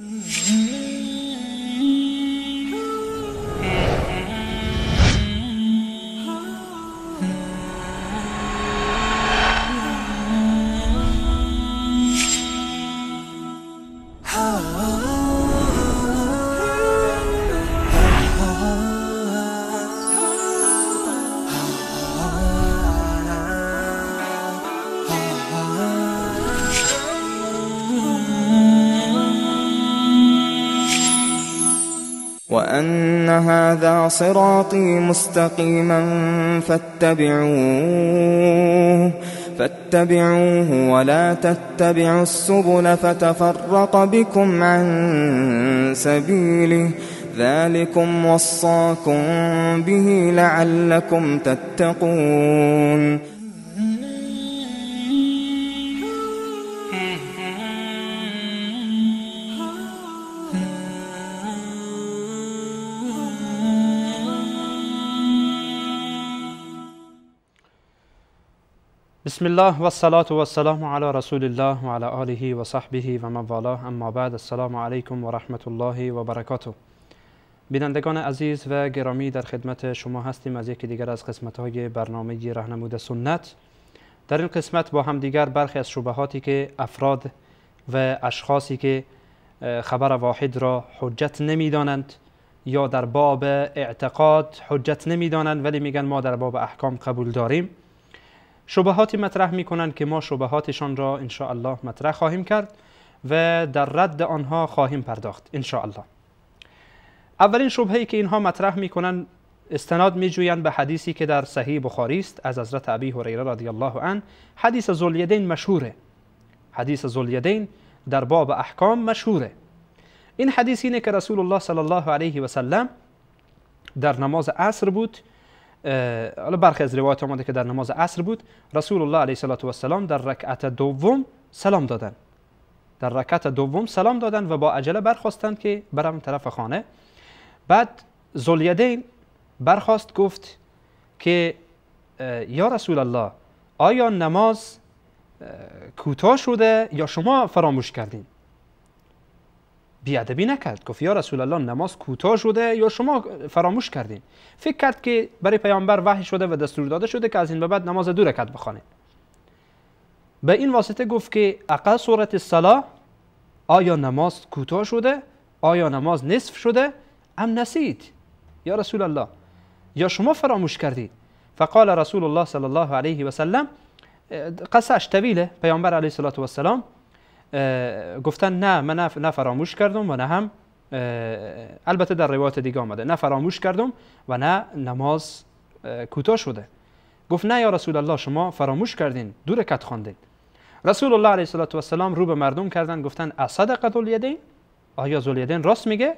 Mm-hmm. هذا صراطي مستقيما فاتبعوه فاتبعوه ولا تتبعوا السبل فتفرق بكم عن سبيله. ذلكم وصاكم به لعلكم تتقون. بسم الله و الصلاة و السلام علی رسول الله و آله و صحبه و من والاه اما بعد السلام علیکم و رحمت الله و برکاته بینندگان عزیز و گرامی در خدمت شما هستیم از یکی دیگر از قسمت های برنامه رهنمود سنت در این قسمت با هم دیگر برخی از شبهاتی که افراد و اشخاصی که خبر واحد را حجت نمی‌دانند یا در باب اعتقاد حجت نمی‌دانند ولی میگن ما در باب احکام قبول داریم شبهاتی مطرح می‌کنند که ما شبهاتشان را ان الله مطرح خواهیم کرد و در رد آنها خواهیم پرداخت ان الله اولین شبهه‌ای که اینها مطرح می‌کنند استناد میجویند به حدیثی که در صحیح بخاری است از حضرت ابی هریره رضی الله عنه. حدیث ذواليدین مشهوره. حدیث ذواليدین در باب احکام مشهوره. این حدیث اینه که رسول الله صلی الله علیه و سلم در نماز عصر بود حالا برخی از روایات آمده که در نماز عصر بود رسول الله علیه و السلام در رکعت دوم سلام دادن. در رکعت دوم سلام دادن و با عجله برخواستند که برم طرف خانه. بعد زلیدین برخواست گفت که یا رسول الله آیا نماز کوتاه شده یا شما فراموش کردین؟ بیادبی نکرد. گفت یا رسول الله نماز کوتاه شده یا شما فراموش کردین؟ فکر کرد که برای پیامبر وحی شده و دستور داده شده که از این به بعد نماز دو رکعت بخوانید به این واسطه گفت که اقل صورت الصلاه آیا نماز کوتاه شده؟ آیا نماز نصف شده؟ ام نسید یا رسول الله یا شما فراموش کردید فقال رسول الله صلی الله علیه و سلم قصهش طویله. پیامبر علیه الصلاه و السلام گفتن نه من نه فراموش کردم و نه هم البته در روایت دیگه آمده. نه فراموش کردم و نه نماز کوتاه شده. گفت نه یا رسول الله شما فراموش کردین دو رکعت خواندین. رسول الله علیه و السلام رو به مردم کردن گفتن اصدق الیدین آیا ذولیدین راست میگه؟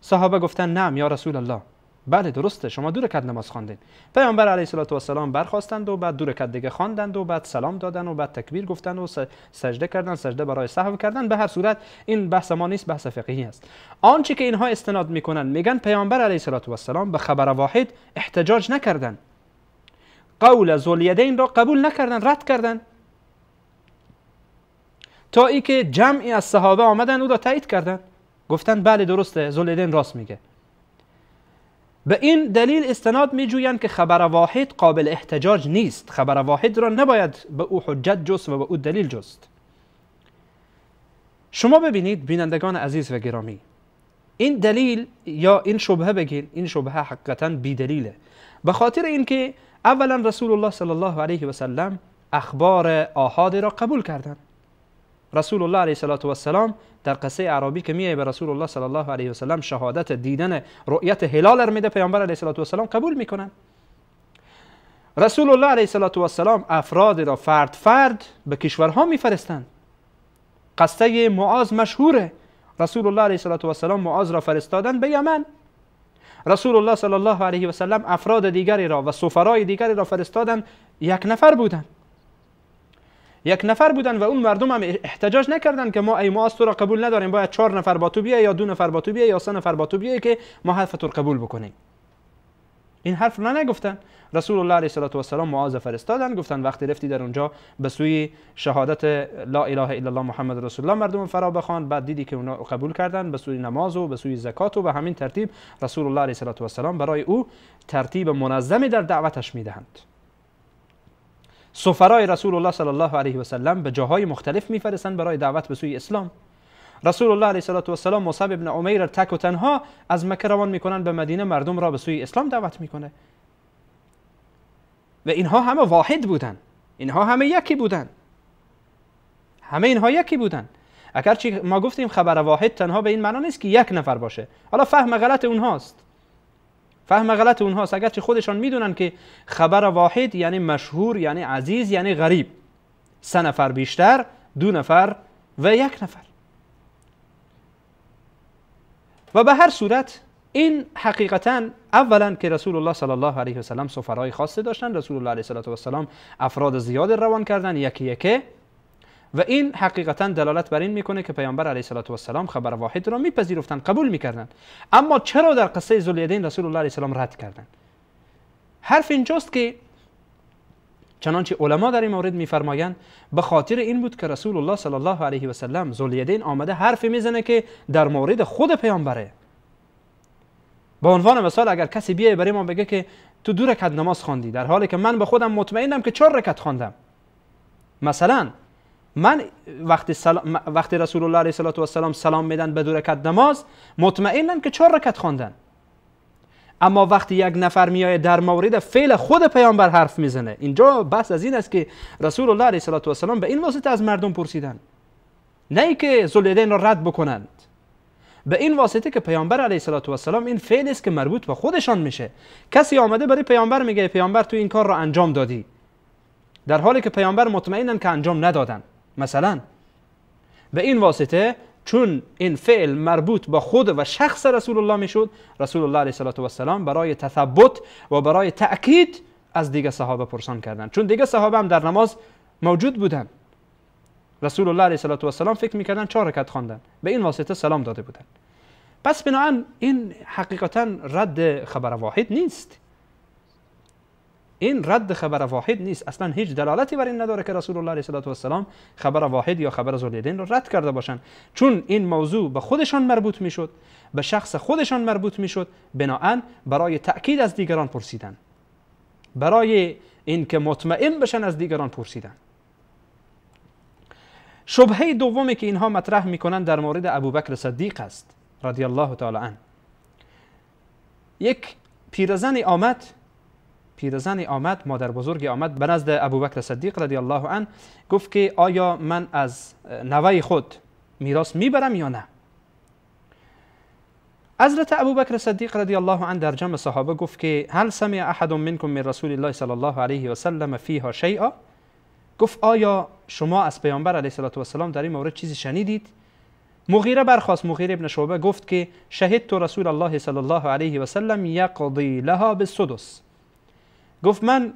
صحابه گفتن نه یا رسول الله بله درسته. شما دو رکعت نماز خواندین. پیامبر علیه الصلاه و السلام برخواستند و بعد دو رکعت دیگه خواندند و بعد سلام دادن و بعد تکبیر گفتند و سجده کردند سجده برای سهو کردن. به هر صورت این بحث ما نیست بحث فقهی است. آنچه که اینها استناد می‌کنن میگن پیامبر علیه الصلاه و السلام به خبر واحد احتجاج نکردند قول ذولیدین را قبول نکردن رد کردن. تا ای که جمعی از صحابه آمدن او را تایید کردند گفتند بله درسته. ذولیدین راست میگه. به این دلیل استناد می جویند که خبر واحد قابل احتجاج نیست. خبر واحد را نباید به او حجت جست و به او دلیل جست. شما ببینید بینندگان عزیز و گرامی این دلیل یا این شبهه بگیر این شبهه حقیقتا بی دلیله به خاطر اینکه اولا رسول الله صلی الله علیه و سلم اخبار آحاد را قبول کردند. رسول الله علیه و السلام در قصه عربی که میایه به رسول الله صلی الله علیه و سلم شهادت دیدن رؤیت هلال ار میده پیامبر علیه و السلام قبول می‌کنن. رسول الله علیه و السلام افراد را فرد فرد به کشورها میفرستند. قصه معاذ مشهوره. رسول الله علیه و السلام معاذ را فرستادن به یمن. رسول الله صلی الله علیه و سلم افراد دیگری را و سفرای دیگری را فرستادن. یک نفر بودند یک نفر بودن و اون مردم هم احتجاج نکردن که ما ای ما را قبول نداریم باید چهار نفر با تو بیا یا دو نفر با تو بیا یا سه نفر با تو بیا که ما حرف تو قبول بکنیم. این حرف را نگفتن رسول الله علیه و السلام معاذ فرستادن گفتن وقتی رفتی در اونجا به سوی شهادت لا اله الا الله محمد رسول الله مردم فرا بخوان. بعد دیدی که اونا قبول کردن به سوی نماز و به سوی زکات و به همین ترتیب رسول الله علیه و السلام برای او ترتیب منظمی در دعوتش می‌دهند. سفرای رسول الله صلی الله علیه و سلم به جاهای مختلف میفرستند برای دعوت به سوی اسلام. رسول الله علیه و السلام مصعب ابن عمیر تک و تنها از مکه روان می‌کنن به مدینه مردم را به سوی اسلام دعوت می‌کنه. و اینها همه واحد بودن اینها همه یکی بودن همه اینها یکی بودن اگر ما گفتیم خبر واحد تنها به این معنا نیست که یک نفر باشه. حالا فهم غلط اونهاست. فهم غلط اونهاست اگرچه خودشان می‌دونن که خبر واحد یعنی مشهور یعنی عزیز یعنی غریب. سه نفر بیشتر دو نفر و یک نفر. و به هر صورت این حقیقتا اولا که رسول الله صلی الله علیه و سلم سفرهای خاصه داشتن رسول الله علیه و سلم افراد زیاد روان کردن یکی یکی و این حقیقتا دلالت بر این می‌کنه که پیامبر علیه و سلام خبر واحد را میپذیرفتن قبول می‌کردن اما چرا در قصه ذوالیدین رسول الله علیه السلام رد کردن حرف اینجاست که چنانچه علما در این مورد میفرمایند به خاطر این بود که رسول الله صلی الله علیه و سلم ذوالیدین آمده حرفی می‌زنه که در مورد خود پیامبره. به عنوان مثال اگر کسی بیای برای ما بگه که تو دو رکعت نماز خواندی در حالی که من به خودم مطمئنم که چهار رکعت خواندم. مثلا من وقتی, وقتی رسول الله علیه و سلام سلام میدن به دو رکعت نماز مطمئنم که چهار رکعت خواندن. اما وقتی یک نفر میایه در مورد فعل خود پیامبر حرف می‌زنه اینجا بحث از این است که رسول الله علیه و سلام به این واسطه از مردم پرسیدن. نه ای که زلیدین را رد بکنند. به این واسطه که پیامبر علیه السلام این فعل است که مربوط به خودشان میشه. کسی آمده برای پیامبر میگه پیامبر تو این کار را انجام دادی. در حالی که پیامبر مطمئنن که انجام ندادن. مثلا. به این واسطه چون این فعل مربوط به خود و شخص رسول الله می‌شد رسول الله علیه السلام برای تثبت و برای تأکید از دیگه صحابه پرسان کردند. چون دیگه صحابه هم در نماز موجود بودند. رسول الله علیه و السلام فکر می‌کردن چهار رکعت خواندن. به این واسطه سلام داده بودند. پس بنابراین این حقیقتا رد خبر واحد نیست. این رد خبر واحد نیست. اصلا هیچ دلالتی بر این نداره که رسول الله علیه و السلام خبر واحد یا خبر زلیدین را رد کرده باشند چون این موضوع به خودشان مربوط می‌شد به شخص خودشان مربوط می‌شد بناهن برای تاکید از دیگران پرسیدن. برای اینکه مطمئن بشن از دیگران پرسیدن. شبهه دومی که اینها مطرح می‌کنند در مورد ابوبکر صدیق است رضی الله تعالی عنه. یک پیرزنی آمد پیرزنی آمد مادر بزرگی آمد به نزد ابوبکر صدیق رضی الله عنه گفت که آیا من از نوای خود میراث می‌برم یا نه؟ حضرت ابوبکر صدیق رضی الله عنه در جمع صحابه گفت که هل سمع احد منکم من رسول الله صلی الله علیه و سلم فیها شیئا؟ گفت آیا شما از پیامبر علیه السلام در این مورد چیزی شنیدید؟ مغیره برخواست مغیره ابن شعبه گفت که شهید تو رسول الله صلی الله علیه و سلم یقضی لها بالسدس. گفت من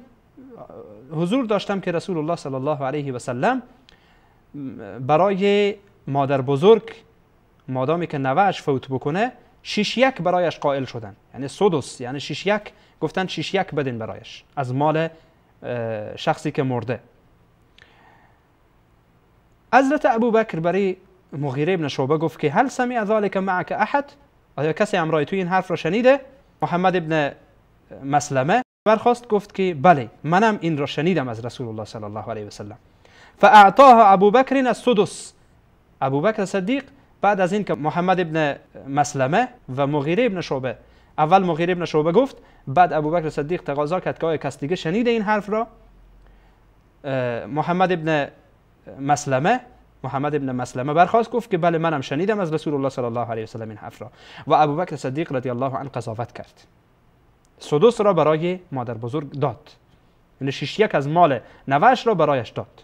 حضور داشتم که رسول الله صلی الله علیه و سلم برای مادر بزرگ مادامی که نوهش فوت بکنه شیش یک برایش قائل شدن. یعنی سدس یعنی شیش یک گفتن شیش یک بدین برایش. از مال شخصی که مرده. حضرت ابو بکر برای مغیره ابن شعبه گفت که هل سمع ذلك معك احد؟ آیا کسی امرای توی این حرف را شنیده؟ محمد ابن مسلمه. برخواست گفت که بله منم این را شنیدم از رسول الله صلی الله علیه و سلم. فاعطاها ابو بکر السدس. ابو بکر صدیق بعد از اینکه محمد ابن مسلمه و مغیره ابن شعبه اول مغیره ابن شعبه گفت بعد ابو بکر صدیق تقاضا کرد که کس دیگه شنیده این حرف را؟ محمد ابن مسلمه محمد ابن مسلمه برخواست گفت که بله منم شنیدم از رسول الله صلی الله علیه و سلم این حرف را. و ابوبکر صدیق رضی الله عنه قضاوت کرد. سدس را برای مادر بزرگ داد. یعنی شش یک از مال نوش را برایش داد.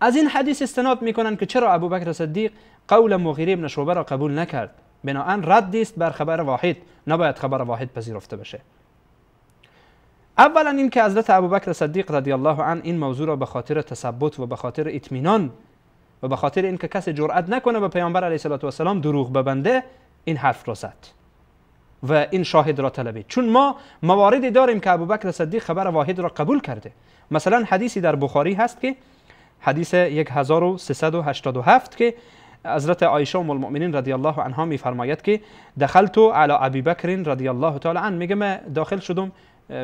از این حدیث استناد می‌کنند که چرا ابوبکر صدیق قول مغیره ابن شعبه را قبول نکرد. بناهن رد است بر خبر واحد. نباید خبر واحد پذیرفته بشه. اولا این که حضرت ابوبکر صدیق رضی الله عنه این موضوع را به خاطر تثبت و به خاطر اطمینان و به خاطر اینکه کسی جرأت نکنه به پیامبر علیه السلام دروغ ببنده این حرف را زد. و این شاهد را طلبید. چون ما مواردی داریم که ابوبکر صدیق خبر واحد را قبول کرده. مثلا حدیثی در بخاری هست که حدیث 1387 که حضرت عایشه ام المؤمنین رضی الله عنها میفرماید که دخلت علی ابی بکر رضی الله تعالی عنه. میگه من داخل شدم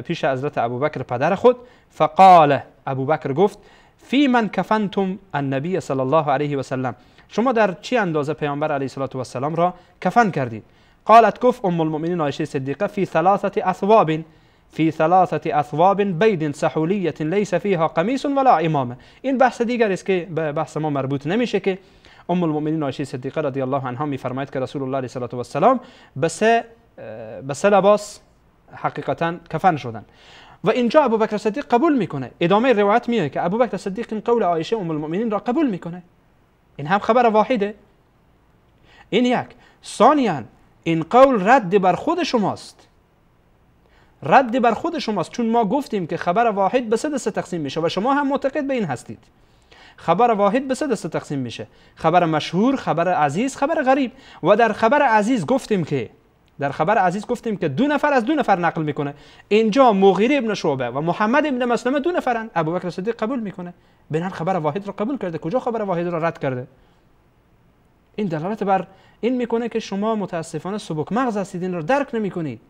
پیش حضرت ابوبکر پدر خود. فقال ابوبکر گفت فی من کفنتم النبی صلی الله علیه و سلم. شما در چی اندازه پیامبر علیه السلام را کفن کردید؟ قالت گفت أم المؤمنین عایشه صدیقه فی ثلاثة أثواب فی ثلاثة أثواب بید سحولیه لیس فیها قمیص ولا إمامة. این بحث که به بحث ما مربوط نمیشه أم المؤمنین عایشه صدیقه رضی الله عنها میفرماید که رسول الله علیه و السلام به سه به سه لباس حقیقتا کفن شدن. و اینجا ابوبکر صدیق قبول میکنه. ادامه روایت میگه که ابوبکر صدیق این قول عایشه أم المؤمنین را قبول میکنه. این هم خبر واحدة. این یک. ثانیا این قول رد بر خود شماست. رد بر خود شماست. چون ما گفتیم که خبر واحد به سه دسته تقسیم میشه و شما هم معتقد به این هستید. خبر واحد به سه دسته تقسیم میشه. خبر مشهور خبر عزیز خبر غریب. و در خبر عزیز گفتیم که در خبر عزیز گفتیم که دو نفر از دو نفر نقل می‌کنه. اینجا مغیره ابن شعبه و محمد ابن مسلمه دو نفرن. ابوبکر صدیق قبول می‌کنه. بنان خبر واحد را قبول کرده. کجا خبر واحد را رد کرده؟ این دلالت بر این می‌کنه که شما متاسفانه سبک مغز هستید این را درک نمی‌کنید.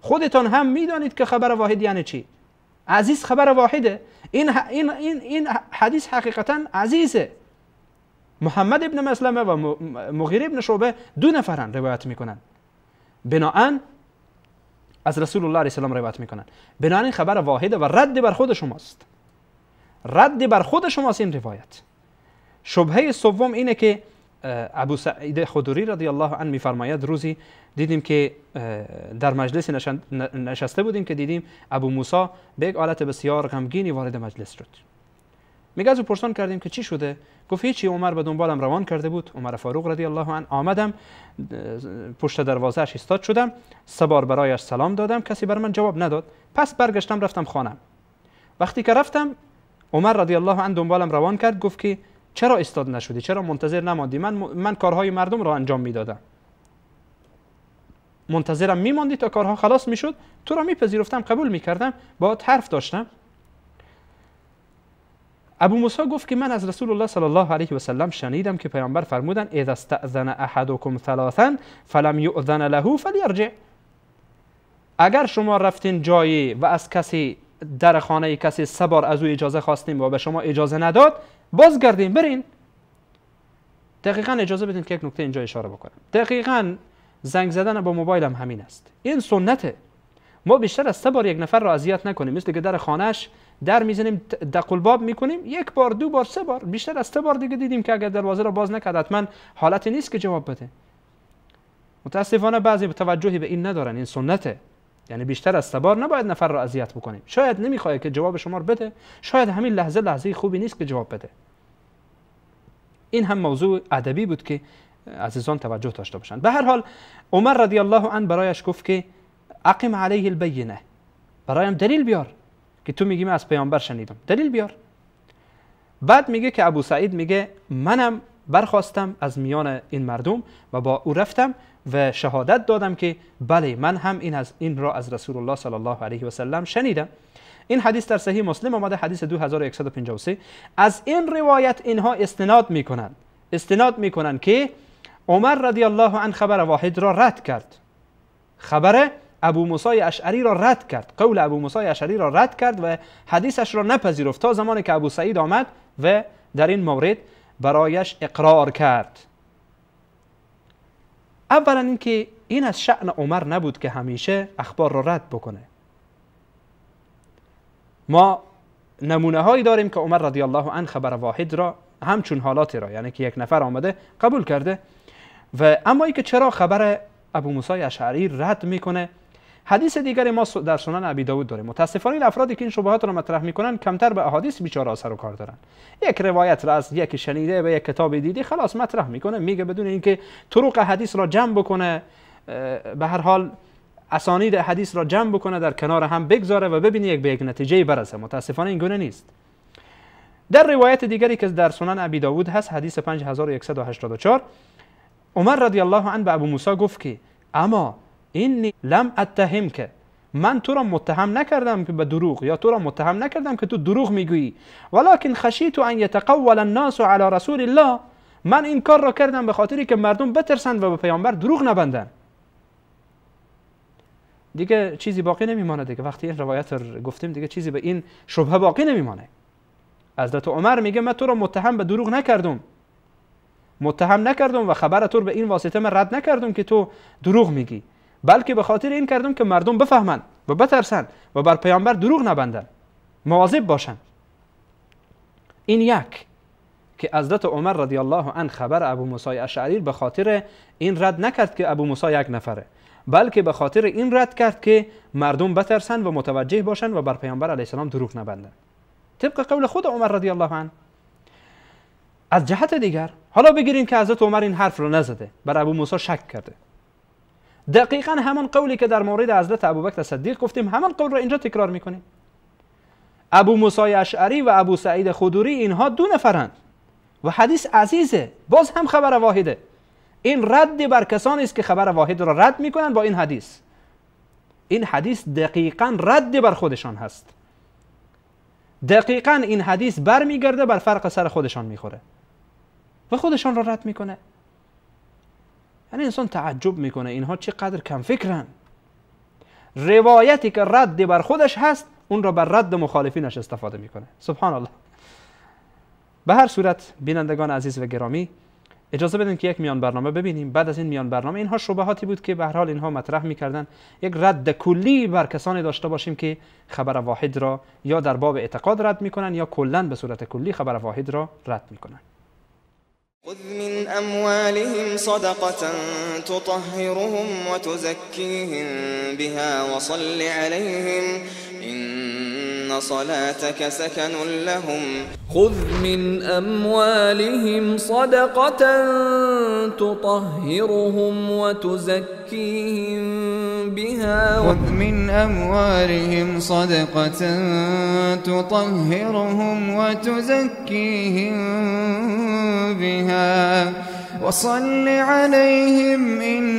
خودتان هم می‌دانید که خبر واحد یعنی چی. عزیز خبر واحده. این این این این حدیث حقیقتا عزیزه. محمد ابن مسلمه و مغیر ابن شعبه دو نفرن روایت می‌کنن. بناهن از رسول الله علیه السلام روایت می‌کنن. بناهن این خبر واحده و رد بر خود شماست. رد بر خود شماست این روایت. شبهه سوم اینه که ابو سعید خدوری رضی الله عنه میفرماید روزی دیدیم که در مجلس نشسته بودیم که دیدیم ابو موسی به یک حالت بسیار غمگینی وارد مجلس شد. میگه از پرسان کردیم که چی شده؟ گفت هیچی عمر به دنبالم روان کرده بود. عمر فاروق رضی الله عنه آمدم پشت دروازه ایستاد شدم سه برایش سلام دادم. کسی بر من جواب نداد. پس برگشتم رفتم خانم. وقتی که رفتم عمر رضی الله عنه دنبالم روان کرد گفت که چرا استاد نشدی؟ چرا منتظر نماندی؟ من من کارهای مردم را انجام می‌دادم. منتظرم میماندی تا کارها خلاص می‌شد؟ تو را میپذیرفتم قبول می‌کردم با حرف داشتم. ابو موسی گفت که من از رسول الله صلی الله علیه و سلم شنیدم که پیامبر فرمودن اذا استاذن احدکم ثلاثا فلم یؤذن له فلیرجع. اگر شما رفتین جایی و از کسی در خانه کسی سه بار از او اجازه خواستیم و به شما اجازه نداد بازگردین برین. دقیقا اجازه بدین که یک نکته اینجا اشاره بکنم. دقیقا زنگ زدن با موبایل هم همین است. این سنته. ما بیشتر از سه بار یک نفر را اذیت نکنیم. مثل که در خانهش در می‌زنیم دقل باب می‌کنیم. یک بار دو بار سه بار. بیشتر از سه بار دیگه دیدیم که اگر دروازه را باز نکرد حتما حالتی نیست که جواب بده. متاسفانه بعضی توجهی به این ندارن. این سنته. یعنی بیشتر از سه بار نباید نفر را اذیت بکنیم. شاید نمی‌خواد که جواب شما رو بده شاید همین لحظه لحظه خوبی نیست که جواب بده. این هم موضوع ادبی بود که عزیزان توجه داشته باشند به هر حال عمر رضی الله عنه برایش گفت که اقم علیه البینه برایم دلیل بیار که تو میگی من از پیامبر شنیدم. دلیل بیار. بعد میگه که ابو سعید میگه منم برخواستم از میان این مردم و با او رفتم. و شهادت دادم که بله من هم این از این را از رسول الله صلی الله علیه و سلم شنیدم. این حدیث در صحیح مسلم آمده حدیث 2153 از این روایت اینها استناد می‌کنند. استناد می‌کنند که عمر رضی الله عنه خبر واحد را رد کرد. خبر ابو موسی اشعری را رد کرد. قول ابو موسی اشعری را رد کرد و حدیثش را نپذیرفت تا زمانی که ابو سعید آمد و در این مورد برایش اقرار کرد. اولا اینکه این از شأن عمر نبود که همیشه اخبار را رد بکنه. ما نمونه هایی داریم که عمر رضی الله عنه خبر واحد را همچون حالاتی را یعنی که یک نفر آمده قبول کرده. و اما ای که چرا خبر ابو موسی اشعری رد می‌کنه حدیث دیگر ما در سنن ابی داود داریم. متاسفانه این افرادی که این شبهات را مطرح می‌کنن کمتر به احادیث بیچاره سر و کار دارن. یک روایت را از یک شنیده و یک کتاب دیدی خلاص مطرح می‌کنه میگه بدون اینکه طرق حدیث را جمع بکنه به هر حال اسانید حدیث را جمع بکنه در کنار هم بگذاره و ببینی یک به یک نتیجه برسه. متاسفانه این گونه نیست. در روایت دیگری که در سنن ابی داود هست حدیث 5184 عمر رضی الله عنه به ابو موسی گفت که اما اینی لم اتهم که. من تو را متهم نکردم که به دروغ یا تو را متهم نکردم که تو دروغ می‌گویی. ولکن خشیت ان یتقول الناس علی رسول الله. من این کار را کردم به خاطری که مردم بترسند و به پیامبر دروغ نبندن. دیگه چیزی باقی نمیمانه دیگه. وقتی این روایت رو گفتیم دیگه چیزی به این شبهه باقی نمیمانه. حضرت عمر میگه من تو را متهم به دروغ نکردم. متهم نکردم و خبر تو به این واسطه من رد نکردم که تو دروغ میگی. بلکه به خاطر این کردم که مردم بفهمند و بترسند و بر پیامبر دروغ نبندند. مواظب باشند. این یک که حضرت عمر رضی الله عنه خبر ابو موسی اشعری به خاطر این رد نکرد که ابو موسی یک نفره بلکه به خاطر این رد کرد که مردم بترسند و متوجه باشند و بر پیامبر علیه السلام دروغ نبندند. طبق قول خود عمر رضی الله عنه. از جهت دیگر حالا بگیریم که حضرت عمر این حرف رو نزده بر ابو موسی شک کرده. دقیقا همان قولی که در مورد حضرت ابوبکر صدیق گفتیم همان قول رو اینجا تکرار می‌کنیم. ابو موسی اشعری و ابو سعید خدوری اینها دو نفرند و حدیث عزیزه باز هم خبر واحده. این رد بر کسانی است که خبر واحد را رد می‌کنن با این حدیث. این حدیث دقیقا رد بر خودشان هست. دقیقا این حدیث برمیگرده بر فرق سر خودشان می‌خوره. و خودشان را رد می‌کنه. یعنی انسان تعجب می‌کنه اینها چقدر کم فکرن. روایتی که رد بر خودش هست اون را بر رد مخالفینش استفاده می‌کنه. سبحان الله به هر صورت بینندگان عزیز و گرامی اجازه بدین که یک میان برنامه ببینیم. بعد از این میان برنامه اینها شبهاتی بود که به هر حال اینها مطرح می‌کردن. یک رد کلی بر کسانی داشته باشیم که خبر واحد را یا در باب اعتقاد رد می‌کنن یا کلا به صورت کلی خبر واحد را رد می‌کنن. خذ من أموالهم صدقة تطهرهم وتزكيهم بها وصل عليهم إن صلاتك سكن لهم. خذ من أموالهم صدقة تطهرهم وتزكيهم بها. خذ من أموالهم صدقة تطهرهم وتزكيهم بها. وصل عليهم إن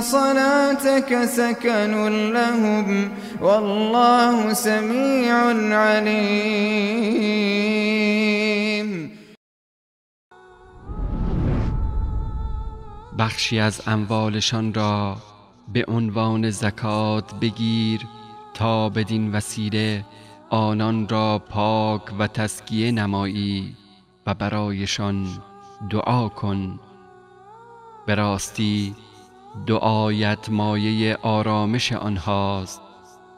صلاتك سكن لهم والله سميع عليم. بخشی از اموالشان را به عنوان زکات بگیر تا بدین وسیله آنان را پاک و تسکیه نمایی و برایشان دعا کن. به راستی دعایت مایه آرامش آنهاست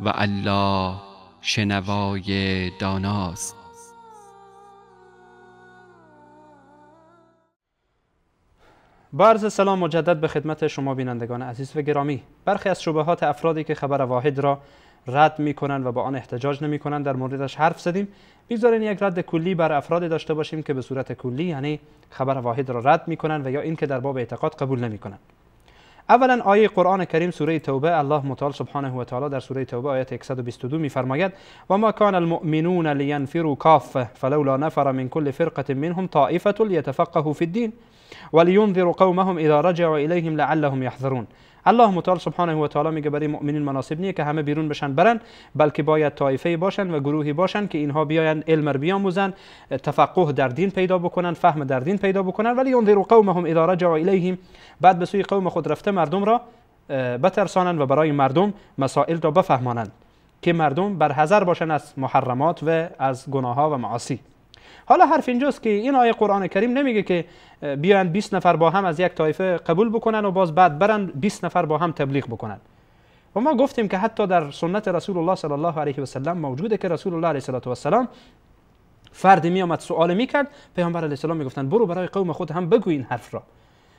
و الله شنوای داناست. با سلام مجدد به خدمت شما بینندگان عزیز و گرامی. برخی از شبهات افرادی که خبر واحد را رد می‌کنند و با آن احتجاج نمی‌کنند در موردش حرف زدیم. بگذارین یک رد کلی بر افراد داشته باشیم که به صورت کلی یعنی خبر واحد را رد می‌کنند و یا اینکه در باب اعتقاد قبول نمی‌کنند. اولا آیه قرآن کریم سورة توبة الله متعال سبحانه و تعالی در سورة توبة آیت 122 میفرماید و ما کان المؤمنون لینفروا کافه فلولا نفر من كل فرقة منهم طائفة ليتفقهوا في الدين ولينذروا قومهم إذا رجعوا إليهم لعلهم يحذرون. الله متعال سبحانه و تعالی میگه برای مؤمنین مناسب نیه که همه بیرون بشن برن بلکه باید طایفه باشن و گروهی باشن که اینها بیاین علم رو بیاموزن تفقه در دین پیدا بکنن فهم در دین پیدا بکنن. ولی ينذروا قومهم اذا رجعوا الیهم. بعد به سوی قوم خود رفته مردم را بترسانند و برای مردم مسائل را بفهمانند که مردم بر حذر باشن از محرمات و از گناه ها و معاصی. حالا حرف اینجاست که این آیه قرآن کریم نمیگه که بیان 20 نفر با هم از یک طایفه قبول بکنن و باز بعد برن 20 نفر با هم تبلیغ بکنن. و ما گفتیم که حتی در سنت رسول الله صلی الله علیه و سلم موجوده که رسول الله علیه و سلام فردی می آمد سوال می‌کرد پیامبر علیه السلام می‌گفتن برو برای قوم خود هم بگو این حرف را.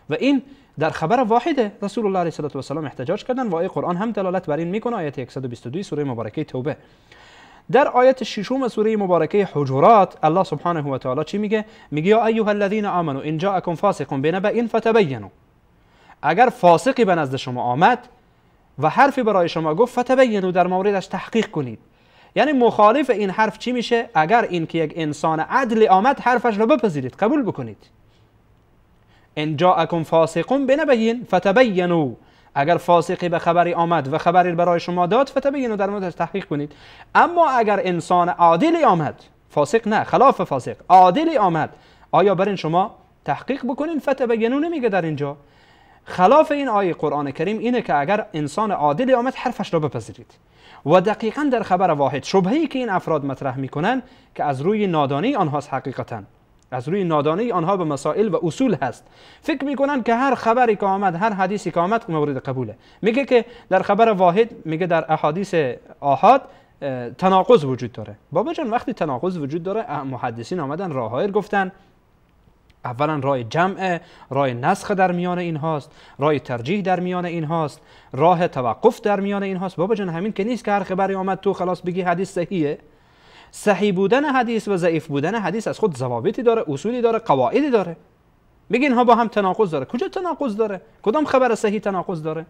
و این در خبر واحده رسول الله علیه و سلام احتجاج کردن و آیه قرآن هم دلالت بر این می‌کنه آیه 122 سوره مبارکه توبه. در آیت ششم سوره مبارکه حجرات الله سبحانه و تعالی چی میگه؟ میگه یا ایها الذين آمنوا ان جاءكم فاسق بنبأ فتبینوا. اگر فاسقی به نزد شما آمد و حرفی برای شما گفت فتبینوا در موردش تحقیق کنید. یعنی مخالف این حرف چی میشه؟ اگر این که یک انسان عدل آمد حرفش را بپذیرید قبول بکنید. ان جاءكم فاسق بنبأ فتبینوا. اگر فاسقی به خبری آمد و خبری برای شما داد فتبینو در موردش تحقیق کنید. اما اگر انسان عادلی آمد فاسق نه خلاف فاسق عادلی آمد آیا برین شما تحقیق بکنین؟ فتبینو نمیگه در اینجا. خلاف این آیه قرآن کریم اینه که اگر انسان عادلی آمد حرفش را بپذیرید. و دقیقا در خبر واحد شبهی که این افراد مطرح می‌کنن که از روی نادانی آنهاست حقیقتا. از روی نادانی آنها به مسائل و اصول هست. فکر می‌کنن که هر خبری که آمد هر حدیثی که آمد مورد قبوله. میگه که در خبر واحد میگه در احادیث آحاد تناقض وجود داره. بابا جان وقتی تناقض وجود داره محدثین آمدن راهایر گفتن. اولا راه جمع راه نسخ در میان این هاست. راه ترجیح در میان این هاست. راه توقف در میان این هاست. بابا جان همین که نیست که هر خبری آمد تو خلاص بگی حدیث صحیحه. صحیح بودن حدیث و ضعیف بودن حدیث از خود ضوابطی داره اصولی داره قواعدی داره. بگین ها با هم تناقض داره. کجا تناقض داره؟ کدام خبر صحیح تناقض داره؟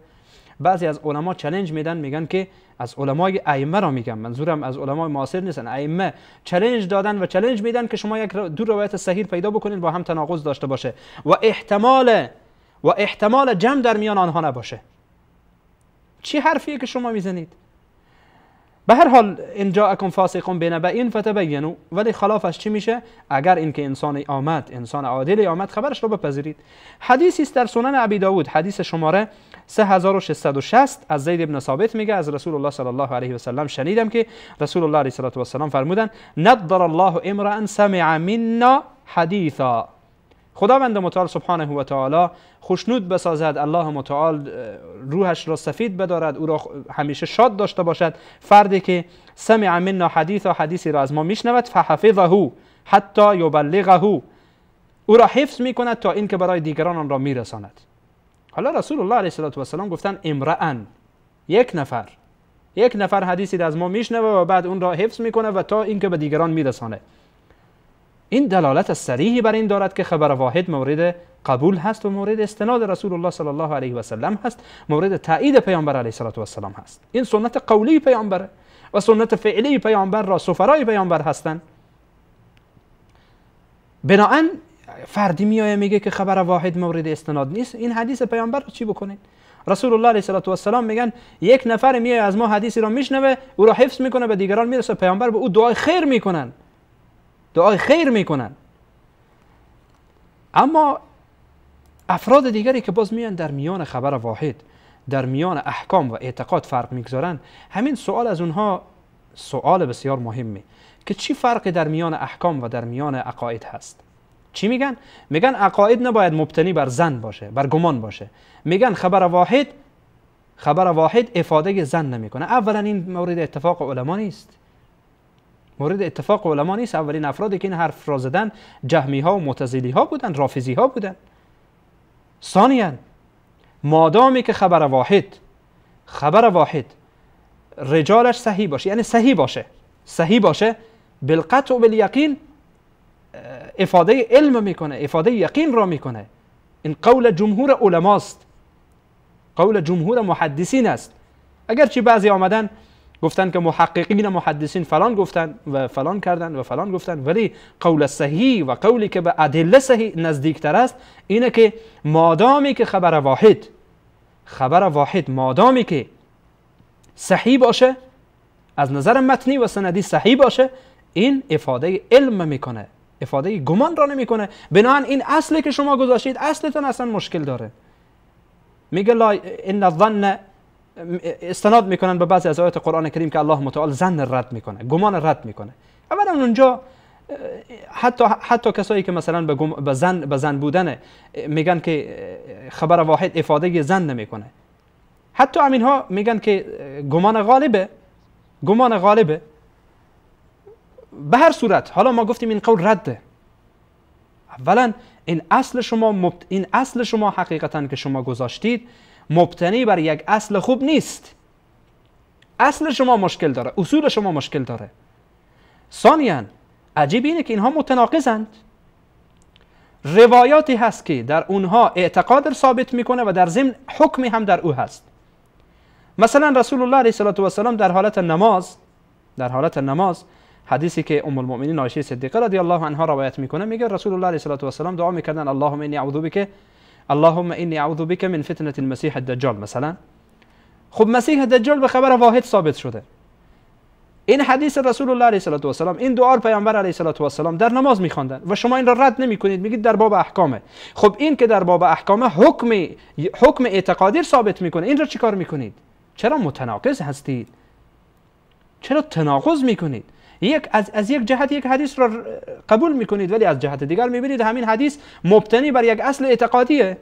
بعضی از علما چالش میدن میگن که از علمای ائمه را میگم منظورم از علمای معاصر نیستن. ائمه چالش دادن و چالش میدن که شما یک دو روایت صحیح پیدا بکنید با هم تناقض داشته باشه. و احتمال و احتمال جمع در میان آنها نباشه. چی حرفیه که شما می‌زنید؟ به هر حال این جاءکم فاسقون بنبئین فتبینوا. ولی خلافش چی میشه؟ اگر اینکه انسان آمد انسان عادل آمد خبرش رو بپذیرید. حدیثی است در سنن ابی داود حدیث شماره 3660 از زید ابن ثابت میگه از رسول الله صلی الله علیه و سلم شنیدم که رسول الله علیه و سلم فرمودن نضر الله امرا سمع منا حدیثا. خداوند متعال سبحانه و تعالی خوشنود بسازد الله متعال روحش را سفید بدارد او را همیشه شاد داشته باشد. فردی که سمع منا حدیث و حدیثی را از ما میشنود فحفظه حتی یبلغه. او را حفظ می‌کند تا اینکه برای دیگران آن را میرساند. حالا رسول الله علیه و سلام گفتن امرأن یک نفر. یک نفر حدیثی از ما میشنوه و بعد اون را حفظ می‌کنه و تا اینکه به دیگران میرسانه. این دلالت صریحی بر این دارد که خبر واحد مورد قبول هست و مورد استناد رسول الله صلی الله علیه و سلم هست مورد تایید پیامبر علیه و سلام هست. این سنت قولی پیامبر و سنت فعلی پیامبر را سفرای پیامبر هستند. بناهن فردی میایه میگه که خبر واحد مورد استناد نیست. این حدیث پیامبر رو چی بکنید؟ رسول الله علیه و سلام میگن یک نفر میایه از ما حدیثی را میشنوه او را حفظ می‌کنه به دیگران می‌رسه. پیامبر به او دعای خیر می‌کنن. دعای خیر می‌کنن. اما افراد دیگری که باز میان در میان خبر واحد در میان احکام و اعتقاد فرق می‌گذارن همین سوال از اونها سوال بسیار مهمی که چی فرقی در میان احکام و در میان عقاید هست. چی میگن؟ میگن عقاید نباید مبتنی بر زن باشه بر گمان باشه. میگن خبر واحد خبر واحد افاده زن نمی‌کنه. اولا این مورد اتفاق علما نیست. مورد اتفاق علما نیست. اولین افرادی که این حرف را زدن جهمی ها و معتزلی ها بودن رافیزی ها بودن. ثانیا مادامی که خبر واحد خبر واحد رجالش صحیح باشه یعنی صحیح باشه صحیح باشه بالقطع و بالیقین افاده علم می‌کنه افاده یقین را می‌کنه. این قول جمهور علماست. قول جمهور محدثین است. اگرچه بعضی آمدن گفتن که محققین محدثین فلان گفتن و فلان کردن و فلان گفتن. ولی قول صحیح و قولی که به ادله صحیح نزدیکتر است اینه که مادامی که خبر واحد خبر واحد مادامی که صحیح باشه از نظر متنی و سندی صحیح باشه این افاده علم می‌کنه افاده گمان را نمی‌کنه. بنابراین این اصلی که شما گذاشتید اصلتون اصلا مشکل داره. میگه لا ان الظن استناد می‌کنن به بعضی از آیات قرآن کریم که الله متعال زن رد می‌کنه گمان رد می‌کنه. اولا اونجا حتی حتی کسایی که مثلا به, به زن به زن بودن میگن که خبر واحد افاده زن نمی‌کنه. حتی همین ها میگن که گمان غالبه گمان غالبه. به هر صورت حالا ما گفتیم این قول رده. اولا این اصل شما این اصل شما حقیقتا که شما گذاشتید مبتنی بر یک اصل خوب نیست. اصل شما مشکل داره اصول شما مشکل داره. ثانیا عجیب اینه که اینها متناقضند. روایاتی هست که در اونها اعتقاد ثابت می‌کنه و در ضمن حکمی هم در او هست. مثلا رسول الله علیه و سلام در حالت نماز در حالت نماز حدیثی که ام المؤمنین عایشه صدیقه رضی الله عنها روایت می‌کنه میگه رسول الله علیه و سلام دعا می‌کردن اللهم انی اعوذ بک اللهم اینی اعوذ بک من فتنه المسیح الدجال مثلا. خب مسیح دجال به خبر واحد ثابت شده. این حدیث رسول الله علیه و سلام این دعا پیامبر علیه و سلام در نماز میخواندن و شما این را رد نمی کنید میگید در باب احکامه. خب این که در باب احکامه حکم حکم اعتقادی ثابت می‌کنه این را چیکار می‌کنید؟ چرا متناقض هستید؟ چرا تناقض می‌کنید؟ یک از, از یک جهت یک حدیث را قبول می‌کنید ولی از جهت دیگر می‌بینید همین حدیث مبتنی بر یک اصل اعتقادیه.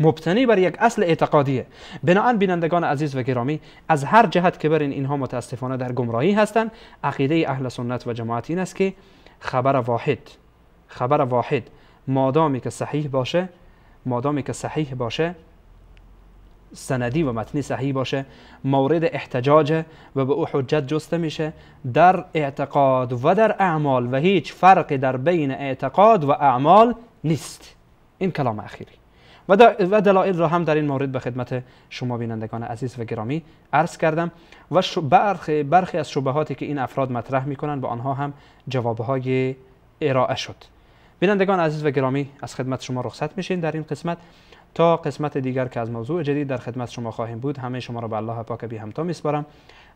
مبتنی بر یک اصل اعتقادیه. بنابراین بینندگان عزیز و گرامی از هر جهت که برین اینها متاسفانه در گمراهی هستند. عقیده اهل سنت و جماعت این است که خبر واحد خبر واحد مادامی که صحیح باشه مادامی که صحیح باشه سندی و متنی صحیح باشه مورد احتجاج و به او حجت جسته میشه. در اعتقاد و در اعمال و هیچ فرقی در بین اعتقاد و اعمال نیست. این کلام اخیری. و دلایل را هم در این مورد به خدمت شما بینندگان عزیز و گرامی عرض کردم و برخی, برخی از شبهاتی که این افراد مطرح می‌کنند به آنها هم جوابهای ارائه شد. بینندگان عزیز و گرامی از خدمت شما رخصت میشین در این قسمت. تا قسمت دیگر که از موضوع جدید در خدمت شما خواهیم بود همه شما را به الله پاک بی همتا میسپارم.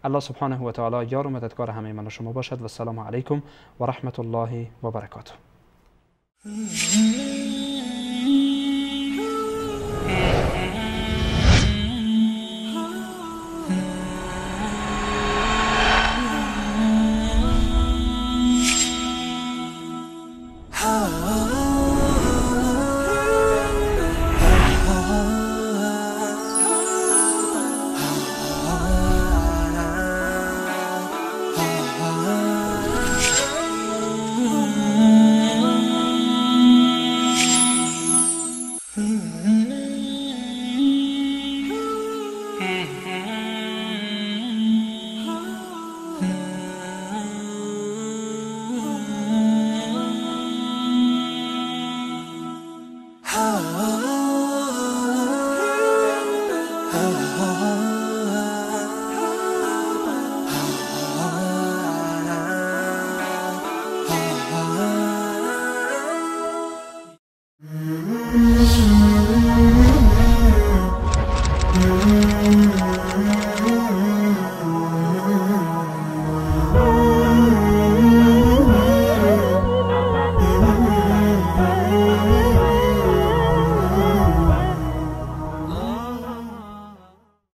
الله سبحانه و تعالی یار و مددکار همه من و شما باشد و السلام علیکم و رحمت الله و برکاته.